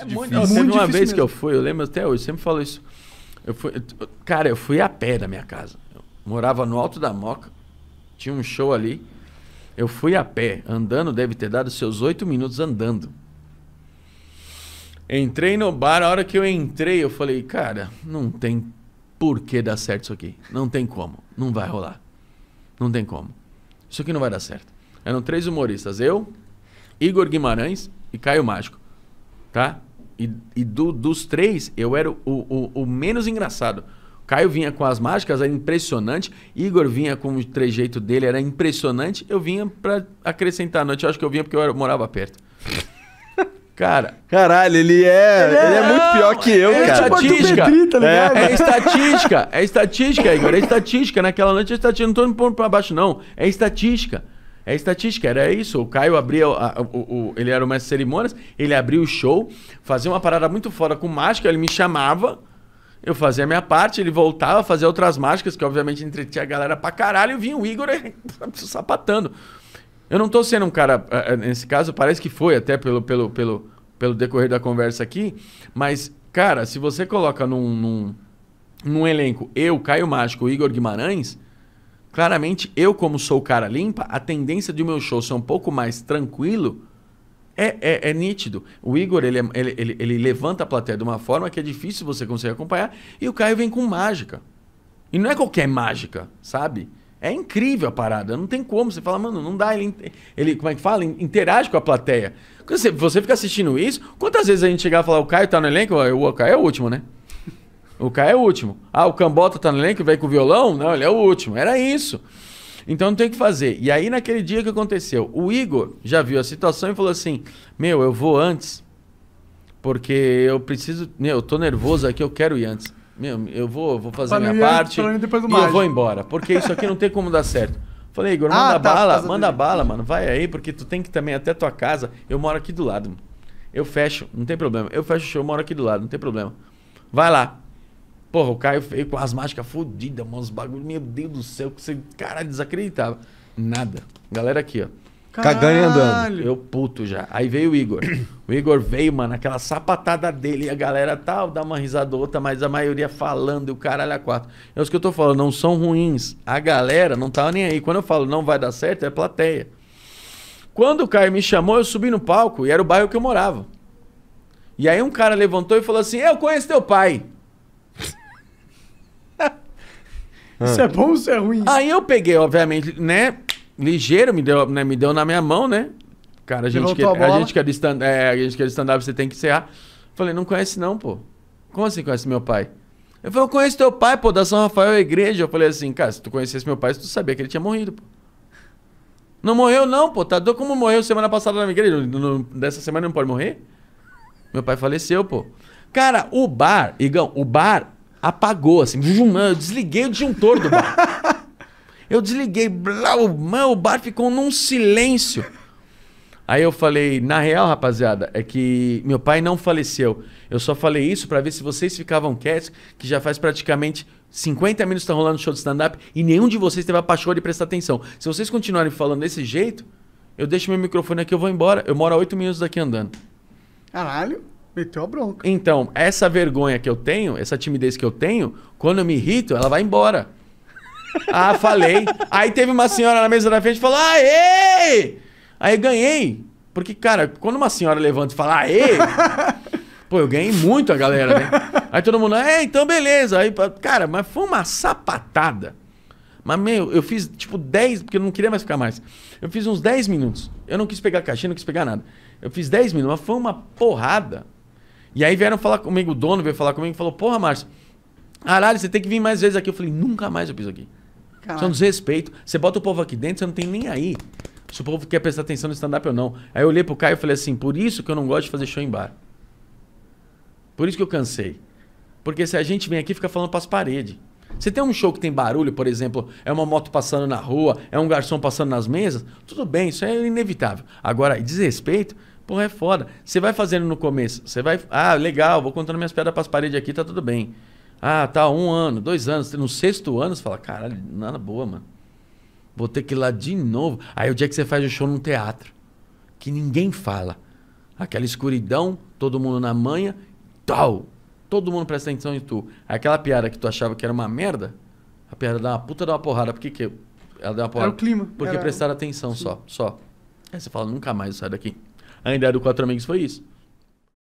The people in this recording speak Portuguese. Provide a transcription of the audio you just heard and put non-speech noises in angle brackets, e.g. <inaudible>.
É muito difícil. Teve muito uma difícil vez que mesmo. eu fui, eu lembro até hoje, sempre falo isso. Eu fui, eu- cara, eu fui a pé da minha casa. Eu morava no Alto da Moca, tinha um show ali. Eu fui a pé, andando, deve ter dado seus oito minutos andando. Entrei no bar, a hora que eu entrei, eu falei, cara, não tem por que dar certo isso aqui. Não tem como. Não vai rolar. Não tem como. Isso aqui não vai dar certo. Eram três humoristas. Eu, Igor Guimarães e Caio Mágico. Tá? E, e do- dos três, eu era o, o- o menos engraçado. Caio vinha com as mágicas, era impressionante. Igor vinha com o trejeito dele, era impressionante. Eu vinha pra acrescentar a noite. Eu acho que eu vinha porque eu era- morava perto. <laughs> Cara, Caralho, ele é. Ele é, muito pior que eu, é cara. tipo Arthur Estatística. Petri, tá ligado? É estatística, é estatística, Igor. É estatística. Naquela noite é estatística. Não tô me pondo pra baixo, não. É estatística. É estatística, era isso. O Caio abria. a- a- o, o- ele era o mestre de cerimônias, ele abria o show, fazia uma parada muito foda com mágica, ele me chamava, eu fazia a minha parte, ele voltava a fazer outras mágicas, que obviamente entretinha a galera pra caralho, e vinha o Igor <laughs> sapatando. Eu não tô sendo um cara, eh, eh, nesse caso, parece que foi até pelo, pelo, pelo, pelo decorrer da conversa aqui, mas, cara, se você coloca num, num, num elenco eu, Caio Mágico, Igor Guimarães, claramente eu, como sou o cara limpa, a tendência de meu show ser um pouco mais tranquilo é, é, é nítido. O Igor, ele, é- ele, ele, ele levanta a plateia de uma forma que é difícil você conseguir acompanhar, e o Caio vem com mágica. E não é qualquer mágica, sabe? É incrível a parada. Não tem como. Você fala, mano, não dá. Ele, ele como é que fala? Interage com a plateia. Você, você fica assistindo isso, quantas vezes a gente chegava e falava, o Caio tá no elenco? O Caio é o último, né? O Caio é o último. Ah, o Cambota tá no elenco e vai com o violão? Não, ele é o último. Era isso. Então não tem o que fazer. E aí, naquele dia que aconteceu, o Igor já viu a situação e falou assim: Meu, eu vou antes, porque eu preciso. Meu, eu tô nervoso aqui, eu quero ir antes. Meu, eu vou, vou fazer minha antes, parte e eu vou embora, porque isso aqui não tem como dar certo. Falei, Igor, Ah, manda tá, por bala, manda dele. bala, mano. Vai aí, porque tu tem que também até tua casa. Eu moro aqui do lado. Eu fecho, não tem problema. Eu fecho o show, eu moro aqui do lado, não tem problema. Vai lá. Porra, o Caio veio com as mágicas fodidas, mano, os bagulho, meu Deus do céu, que você, cara, desacreditava. Nada. Galera aqui, ó. Cagando e andando. Eu puto já. Aí veio o Igor. O Igor veio, mano, aquela sapatada dele. E a galera tal, dá uma risada ou outra, mas a maioria falando e o caralho a quatro. É isso que eu tô falando, não são ruins. A galera não tava nem aí. Quando eu falo não vai dar certo, é plateia. Quando o Caio me chamou, eu subi no palco e era o bairro que eu morava. E aí um cara levantou e falou assim: Eu conheço teu pai. Isso é bom ou isso é ruim? Aí eu peguei, obviamente, né? Ligeiro, me deu, né, me deu na minha mão, né? Cara, a gente, que, a a gente que é do stand, é, a gente que é do stand-up, você tem que encerrar. Falei, não conhece não, pô. Como assim conhece meu pai? Eu falei, eu conheço teu pai, pô, da São Rafael Igreja. Eu falei assim, cara, se tu conhecesse meu pai, tu sabia que ele tinha morrido, pô. Não morreu não, pô. Tá doido como morreu semana passada na minha igreja. No- no- dessa semana não pode morrer? Meu pai faleceu, pô. Cara, o bar, Igão, o bar apagou, assim. Eu desliguei o disjuntor do bar. <laughs> Eu desliguei, o, o bar ficou num silêncio. Aí eu falei, na real, rapaziada, é que meu pai não faleceu. Eu só falei isso pra ver se vocês ficavam quietos, que já faz praticamente 50 minutos que tá rolando show de stand-up e nenhum de vocês teve a paixão de prestar atenção. Se vocês continuarem falando desse jeito, eu deixo meu microfone aqui, eu vou embora. Eu moro a 8 minutos daqui andando. Caralho, meteu a bronca. Então, essa vergonha que eu tenho, essa timidez que eu tenho, quando eu me irrito, ela vai embora. <laughs> Ah, falei. Aí teve uma senhora na mesa da frente e falou: Aê! Aí ganhei. Porque, cara, quando uma senhora levanta e fala Aê! <laughs> Pô, eu ganhei muito a galera, né? Aí todo mundo, é, então beleza. Aí, cara, mas foi uma sapatada. Mas, meu, eu fiz tipo 10, porque eu não queria mais ficar mais. Eu fiz uns 10 minutos. Eu não quis pegar caixinha, não quis pegar nada. Eu fiz 10 minutos, mas foi uma porrada. E aí vieram falar comigo, o dono veio falar comigo e falou: Porra, Márcio, caralho, você tem que vir mais vezes aqui. Eu falei: Nunca mais eu piso aqui. Isso é um Caralho. desrespeito. Você bota o povo aqui dentro, você não tem nem aí. Se o povo quer prestar atenção no stand-up ou não. Aí eu olhei pro Caio e falei assim: Por isso que eu não gosto de fazer show em bar. Por isso que eu cansei. Porque se a gente vem aqui fica falando pras paredes. Você tem um show que tem barulho, por exemplo, é uma moto passando na rua, é um garçom passando nas mesas, tudo bem, isso é inevitável. Agora, desrespeito, porra, é foda. Você vai fazendo no começo, você vai. Ah, legal, vou contando minhas pedras pras paredes aqui, tá tudo bem. Ah, tá, um ano, dois anos. No sexto ano, você fala, caralho, nada boa, mano. Vou ter que ir lá de novo. Aí o dia que você faz o show num teatro, que ninguém fala. Aquela escuridão, todo mundo na manha, tal. Todo mundo presta atenção em tu. Aquela piada que tu achava que era uma merda, a piada dá uma puta dá uma porrada. Por que, que ela deu uma porrada? Era o clima. Porque Era- prestaram atenção só, só. Aí você fala, nunca mais eu saio daqui. A ideia do Quatro Amigos foi isso.